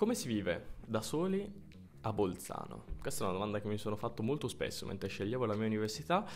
Come si vive da soli a Bolzano? Questa è una domanda che mi sono fatto molto spesso mentre sceglievo la mia università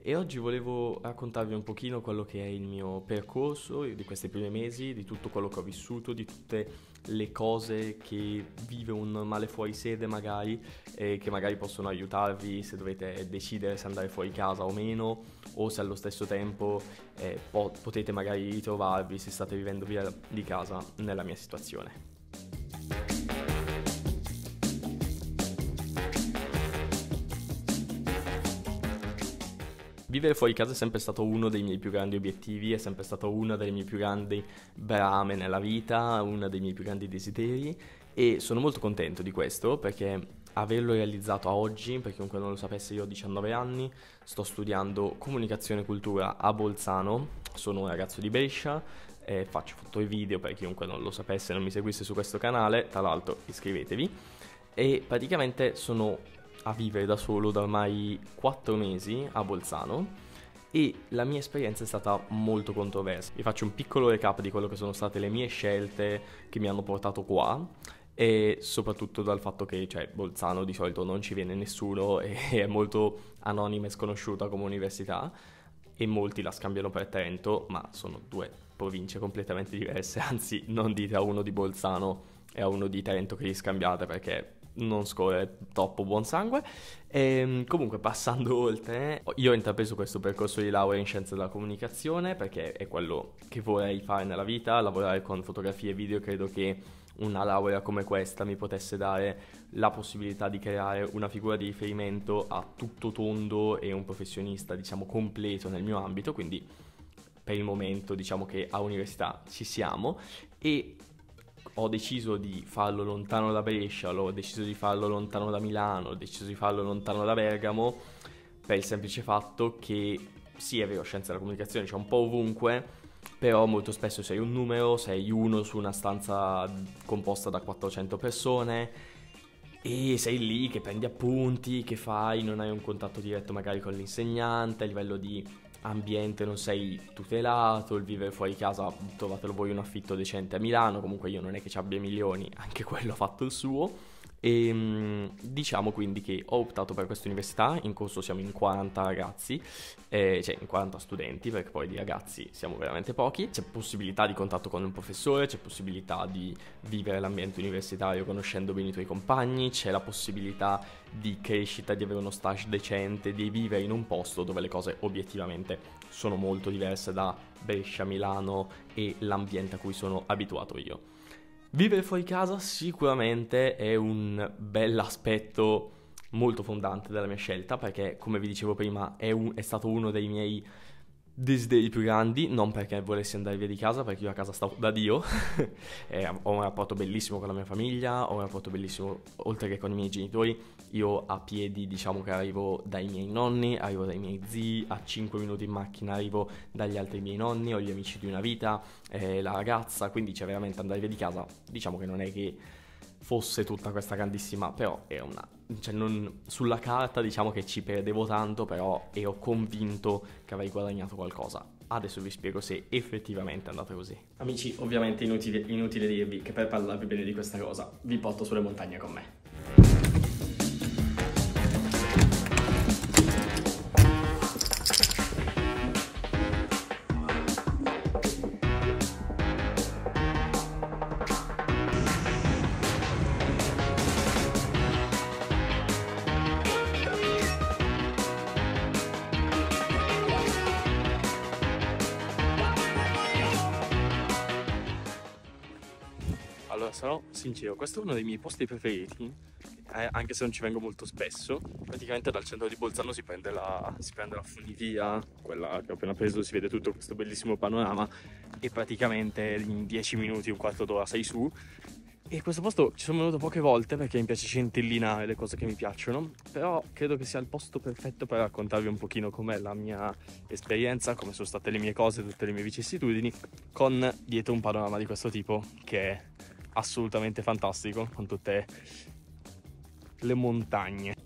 e oggi volevo raccontarvi un pochino quello che è il mio percorso di questi primi mesi, di tutto quello che ho vissuto, di tutte le cose che vive un normale fuori sede magari e che magari possono aiutarvi se dovete decidere se andare fuori casa o meno o se allo stesso tempo eh, po- potete magari ritrovarvi se state vivendo via di casa nella mia situazione. Vivere fuori casa è sempre stato uno dei miei più grandi obiettivi, è sempre stato una delle mie più grandi brame nella vita, uno dei miei più grandi desideri e sono molto contento di questo perché averlo realizzato a oggi, per chiunque non lo sapesse io ho 19 anni, sto studiando comunicazione e cultura a Bolzano, sono un ragazzo di Brescia, eh, faccio foto e video per chiunque non lo sapesse e non mi seguisse su questo canale, tra l'altro iscrivetevi. E praticamente sono a vivere da solo da ormai 4 mesi a Bolzano e la mia esperienza è stata molto controversa. Vi faccio un piccolo recap di quello che sono state le mie scelte che mi hanno portato qua e soprattutto dal fatto che cioè, Bolzano di solito non ci viene nessuno e è molto anonima e sconosciuta come università e molti la scambiano per Trento, ma sono due province completamente diverse, anzi non dite a uno di Bolzano e a uno di Trento che li scambiate perché non scorre troppo buon sangue. E, ehm, comunque, passando oltre, io ho intrapreso questo percorso di laurea in scienze della comunicazione perché è quello che vorrei fare nella vita, lavorare con fotografie e video. Credo che una laurea come questa mi potesse dare la possibilità di creare una figura di riferimento a tutto tondo e un professionista, diciamo, completo nel mio ambito. Quindi, per il momento, diciamo che a università ci siamo e ho deciso di farlo lontano da Brescia, ho deciso di farlo lontano da Milano, ho deciso di farlo lontano da Bergamo, per il semplice fatto che sì, è vero, scienza della comunicazione c'è un po' ovunque, però molto spesso sei un numero, sei uno su una stanza composta da 400 persone e sei lì che prendi appunti, che fai, non hai un contatto diretto magari con l'insegnante, a livello di ambiente non sei tutelato, il vivere fuori casa trovatelo voi un affitto decente a Milano, comunque io non è che ci abbia milioni, anche quello ha fatto il suo e ehm, diciamo quindi che ho optato per questa università, in corso siamo in 40 ragazzi, eh, cioè in 40 studenti, perché poi di ragazzi siamo veramente pochi. C'è possibilità di contatto con un professore, c'è possibilità di vivere l'ambiente universitario conoscendo bene i tuoi compagni, c'è la possibilità di crescita, di avere uno stage decente, di vivere in un posto dove le cose obiettivamente sono molto diverse da Brescia, Milano e l'ambiente a cui sono abituato io. Vivere fuori casa sicuramente è un bell'aspetto molto fondante della mia scelta perché, come vi dicevo prima, è, un, è stato uno dei miei desideri più grandi, non perché volessi andare via di casa, perché io a casa stavo da Dio, ho un rapporto bellissimo con la mia famiglia, ho un rapporto bellissimo oltre che con i miei genitori, io a piedi diciamo che arrivo dai miei nonni, arrivo dai miei zii, a 5 minuti in macchina arrivo dagli altri miei nonni, ho gli amici di una vita, eh, la ragazza, quindi c'è veramente andare via di casa, diciamo che non è che fosse tutta questa grandissima, però è una... Cioè non, sulla carta diciamo che ci perdevo tanto, però ero convinto che avrei guadagnato qualcosa. Adesso vi spiego se effettivamente è andata così. Amici, ovviamente inutile, inutile dirvi che per parlarvi bene di questa cosa vi porto sulle montagne con me. Sarò sincero, questo è uno dei miei posti preferiti, eh, anche se non ci vengo molto spesso. Praticamente dal centro di Bolzano si prende la, si prende la funivia, quella che ho appena preso, si vede tutto questo bellissimo panorama e praticamente in 10 minuti, un quarto d'ora sei su. E questo posto ci sono venuto poche volte perché mi piace centellinare le cose che mi piacciono, però credo che sia il posto perfetto per raccontarvi un pochino com'è la mia esperienza, come sono state le mie cose, tutte le mie vicissitudini, con dietro un panorama di questo tipo che assolutamente fantastico con tutte le montagne.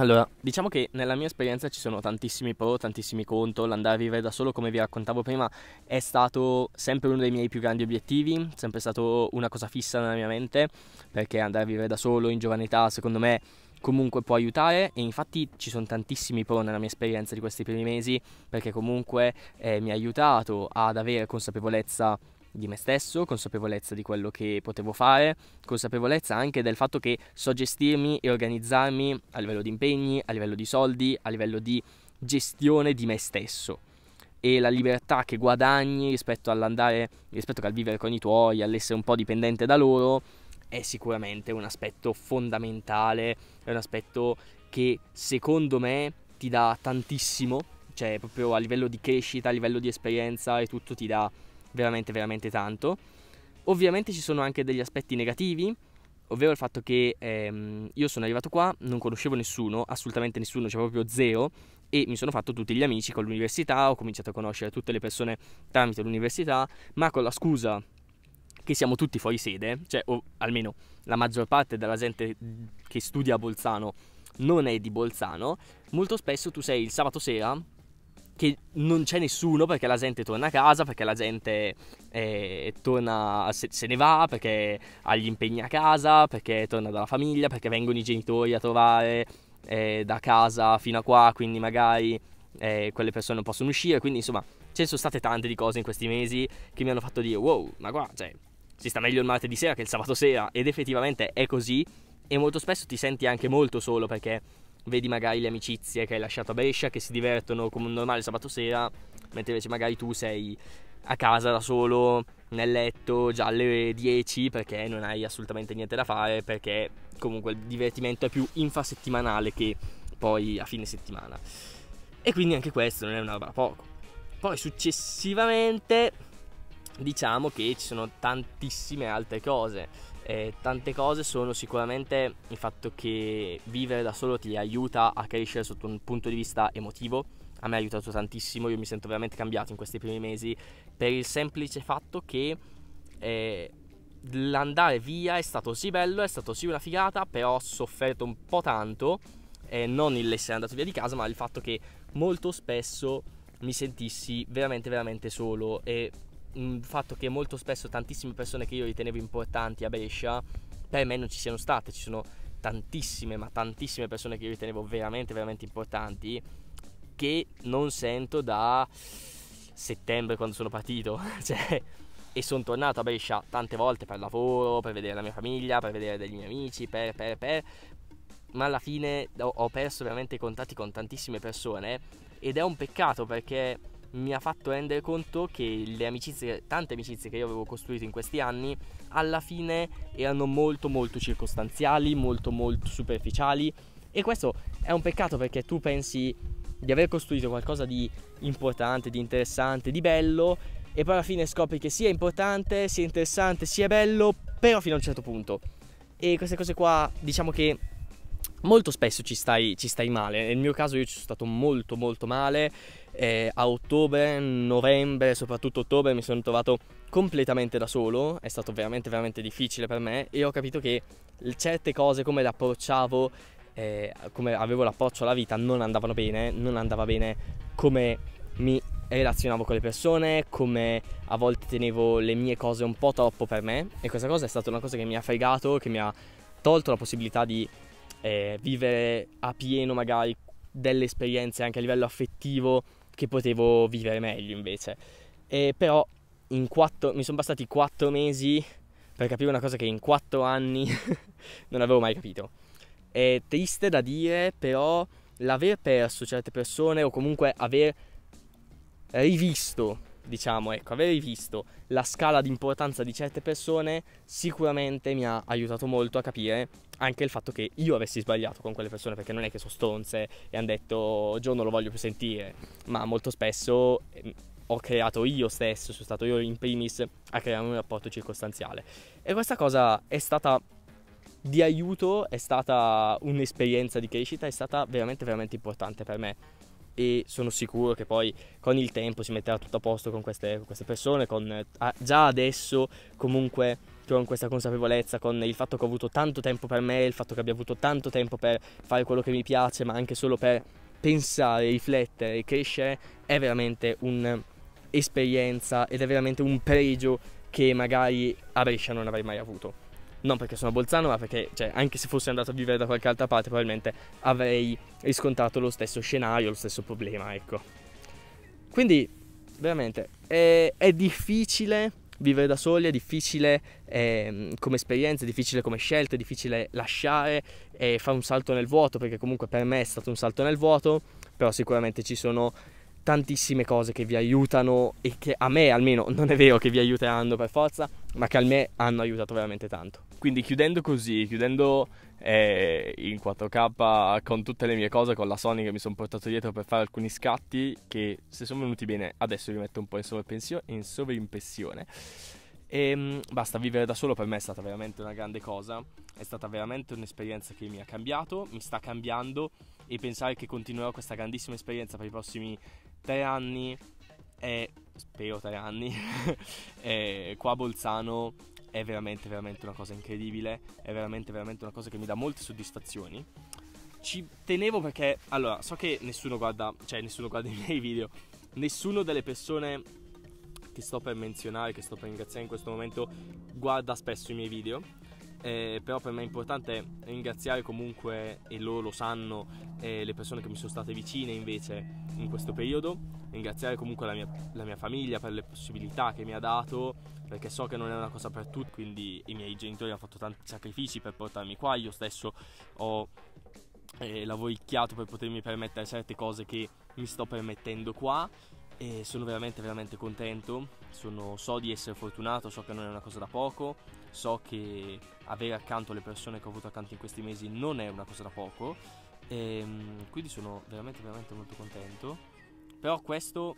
Allora, diciamo che nella mia esperienza ci sono tantissimi pro, tantissimi contro. L'andare a vivere da solo, come vi raccontavo prima, è stato sempre uno dei miei più grandi obiettivi, sempre stato una cosa fissa nella mia mente, perché andare a vivere da solo in giovane età, secondo me, comunque può aiutare e infatti ci sono tantissimi pro nella mia esperienza di questi primi mesi, perché comunque eh, mi ha aiutato ad avere consapevolezza di me stesso, consapevolezza di quello che potevo fare, consapevolezza anche del fatto che so gestirmi e organizzarmi a livello di impegni, a livello di soldi, a livello di gestione di me stesso. E la libertà che guadagni rispetto all'andare, rispetto al vivere con i tuoi, all'essere un po' dipendente da loro, è sicuramente un aspetto fondamentale, è un aspetto che secondo me ti dà tantissimo, cioè proprio a livello di crescita, a livello di esperienza e tutto ti dà veramente veramente tanto. Ovviamente ci sono anche degli aspetti negativi, ovvero il fatto che ehm, io sono arrivato qua, non conoscevo nessuno, assolutamente nessuno, cioè proprio zero, e mi sono fatto tutti gli amici con l'università, ho cominciato a conoscere tutte le persone tramite l'università, ma con la scusa che siamo tutti fuori sede, cioè o almeno la maggior parte della gente che studia a Bolzano non è di Bolzano, molto spesso tu sei il sabato sera che non c'è nessuno perché la gente torna a casa, perché la gente eh, torna, se, se, ne va, perché ha gli impegni a casa, perché torna dalla famiglia, perché vengono i genitori a trovare eh, da casa fino a qua, quindi magari eh, quelle persone non possono uscire, quindi insomma ci sono state tante di cose in questi mesi che mi hanno fatto dire wow, ma guarda, cioè, si sta meglio il martedì sera che il sabato sera. Ed effettivamente è così. E molto spesso ti senti anche molto solo perché vedi magari le amicizie che hai lasciato a Brescia che si divertono come un normale sabato sera, mentre invece magari tu sei a casa da solo nel letto già alle 10 perché non hai assolutamente niente da fare, perché comunque il divertimento è più infrasettimanale che poi a fine settimana. E quindi anche questo non è una roba da poco. Poi successivamente diciamo che ci sono tantissime altre cose eh, tante cose sono sicuramente il fatto che vivere da solo ti aiuta a crescere sotto un punto di vista emotivo. A me ha aiutato tantissimo, io mi sento veramente cambiato in questi primi mesi per il semplice fatto che eh, l'andare via è stato sì bello, è stato sì una figata, però ho sofferto un po' tanto, eh, non l'essere andato via di casa, ma il fatto che molto spesso mi sentissi veramente veramente solo e il fatto che molto spesso tantissime persone che io ritenevo importanti a Brescia per me non ci siano state, ci sono tantissime, ma tantissime persone che io ritenevo veramente, veramente importanti che non sento da settembre quando sono partito, cioè, e sono tornato a Brescia tante volte per lavoro, per vedere la mia famiglia, per vedere degli miei amici, per, per, per, ma alla fine ho perso veramente contatti con tantissime persone ed è un peccato perché mi ha fatto rendere conto che le amicizie, tante amicizie che io avevo costruito in questi anni, alla fine erano molto molto circostanziali, molto molto superficiali e questo è un peccato perché tu pensi di aver costruito qualcosa di importante, di interessante, di bello e poi alla fine scopri che sia importante, sia interessante, sia bello, però fino a un certo punto. E queste cose qua, diciamo che molto spesso ci stai, ci stai male. Nel mio caso io ci sono stato molto molto male. Eh, a ottobre, novembre, soprattutto ottobre mi sono trovato completamente da solo, è stato veramente veramente difficile per me. E ho capito che certe cose come le approcciavo, eh, come avevo l'approccio alla vita non andavano bene, non andava bene come mi relazionavo con le persone, come a volte tenevo le mie cose un po' troppo per me. E questa cosa è stata una cosa che mi ha fregato, che mi ha tolto la possibilità di eh, vivere a pieno magari delle esperienze anche a livello affettivo che potevo vivere meglio invece. E però in quattro, mi sono bastati quattro mesi per capire una cosa che in quattro anni non avevo mai capito. È triste da dire, però l'aver perso certe persone o comunque aver rivisto, diciamo, ecco, aver rivisto la scala di importanza di certe persone sicuramente mi ha aiutato molto a capire anche il fatto che io avessi sbagliato con quelle persone, perché non è che sono stronze e hanno detto Gio non lo voglio più sentire, ma molto spesso eh, ho creato io stesso, sono stato io in primis a creare un rapporto circostanziale. E questa cosa è stata di aiuto, è stata un'esperienza di crescita, è stata veramente veramente importante per me e sono sicuro che poi con il tempo si metterà tutto a posto con queste, con queste persone, con, ah, già adesso comunque con questa consapevolezza, con il fatto che ho avuto tanto tempo per me, il fatto che abbia avuto tanto tempo per fare quello che mi piace, ma anche solo per pensare, riflettere e crescere, è veramente un'esperienza ed è veramente un pregio che magari a Brescia non avrei mai avuto. Non perché sono Bolzano, ma perché cioè, anche se fossi andato a vivere da qualche altra parte, probabilmente avrei riscontrato lo stesso scenario, lo stesso problema, ecco. Quindi, veramente, è, è difficile vivere da soli, è difficile eh, come esperienza, è difficile come scelta, è difficile lasciare e fare un salto nel vuoto, perché comunque per me è stato un salto nel vuoto, però sicuramente ci sono tantissime cose che vi aiutano e che a me almeno non è vero che vi aiuteranno per forza, ma che a me hanno aiutato veramente tanto. Quindi chiudendo così, chiudendo eh, in 4K con tutte le mie cose, con la Sony che mi sono portato dietro per fare alcuni scatti che se sono venuti bene adesso li metto un po' in, sovrimpressione. E ehm, basta, vivere da solo per me è stata veramente una grande cosa, è stata veramente un'esperienza che mi ha cambiato, mi sta cambiando e pensare che continuerò questa grandissima esperienza per i prossimi tre anni è, spero tre anni, è, qua a Bolzano è veramente, veramente una cosa incredibile, è veramente, veramente una cosa che mi dà molte soddisfazioni. Ci tenevo perché, allora, so che nessuno guarda, cioè nessuno guarda i miei video, nessuno delle persone che sto per menzionare, che sto per ringraziare in questo momento, guarda spesso i miei video eh, però per me è importante ringraziare comunque, e loro lo sanno, eh, le persone che mi sono state vicine invece in questo periodo, ringraziare comunque la mia, la mia, famiglia per le possibilità che mi ha dato, perché so che non è una cosa per tutti, quindi i miei genitori hanno fatto tanti sacrifici per portarmi qua, io stesso ho eh, lavoricchiato per potermi permettere certe cose che mi sto permettendo qua e sono veramente veramente contento, sono, so di essere fortunato, so che non è una cosa da poco. So che avere accanto le persone che ho avuto accanto in questi mesi non è una cosa da poco. E ehm, quindi sono veramente veramente molto contento. Però questo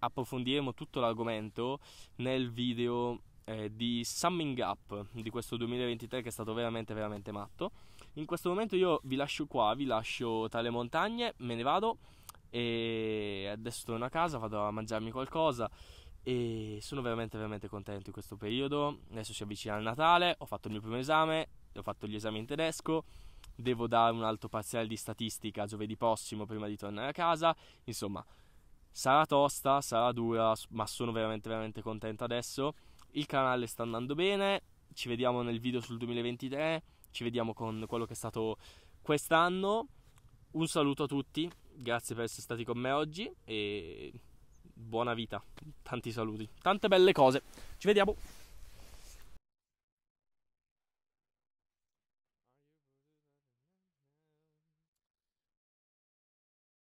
approfondiremo tutto l'argomento nel video eh, di Summing Up di questo 2023 che è stato veramente veramente matto. In questo momento io vi lascio qua vi lascio tra le montagne me ne vado e adesso torno a casa vado a mangiarmi qualcosa e sono veramente veramente contento in questo periodo. Adesso si avvicina il Natale, ho fatto il mio primo esame, ho fatto gli esami in tedesco, devo dare un altro parziale di statistica giovedì prossimo prima di tornare a casa. Insomma, sarà tosta, sarà dura, ma sono veramente veramente contento adesso. Il canale sta andando bene, ci vediamo nel video sul 2023, ci vediamo con quello che è stato quest'anno. Un saluto a tutti, grazie per essere stati con me oggi e buona vita, tanti saluti, tante belle cose. Ci vediamo.